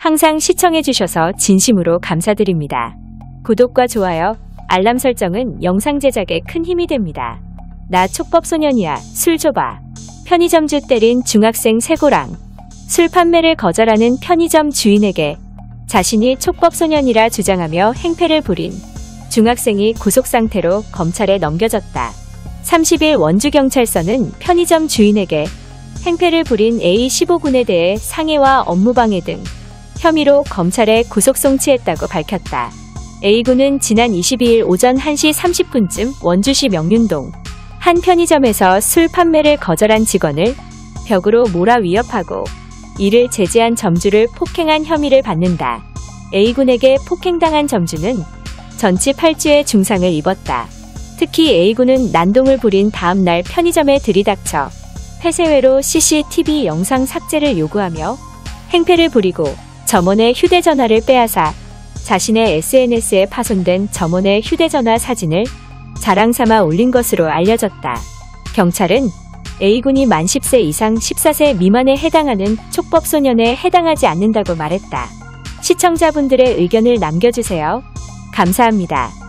항상 시청해주셔서 진심으로 감사드립니다. 구독과 좋아요, 알람 설정은 영상 제작에 큰 힘이 됩니다. 나 촉법소년이야, 술 줘봐. 편의점 주 때린 중학생 세고랑. 술 판매를 거절하는 편의점 주인에게 자신이 촉법소년이라 주장하며 행패를 부린 중학생이 구속상태로 검찰에 넘겨졌다. 30일 원주경찰서는 편의점 주인에게 행패를 부린 A15군에 대해 상해와 업무방해 등 혐의로 검찰에 구속 송치했다고 밝혔다. A군은 지난 22일 오전 1시 30분쯤 원주시 명륜동 한 편의점에서 술 판매를 거절한 직원을 벽으로 몰아 위협하고 이를 제지한 점주를 폭행한 혐의를 받는다. A군에게 폭행당한 점주는 전치 8주의 중상을 입었다. 특히 A군은 난동을 부린 다음 날 편의점에 들이닥쳐 폐쇄회로 CCTV 영상 삭제를 요구하며 행패를 부리고 점원의 휴대전화를 빼앗아 자신의 SNS에 파손된 점원의 휴대전화 사진을 자랑삼아 올린 것으로 알려졌다. 경찰은 A군이 만 10세 이상 14세 미만에 해당하는 촉법소년에 해당하지 않는다고 말했다. 시청자분들의 의견을 남겨주세요. 감사합니다.